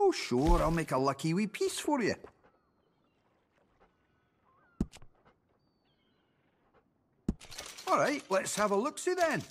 Oh, sure, I'll make a lucky wee piece for you. All right, let's have a look-see then.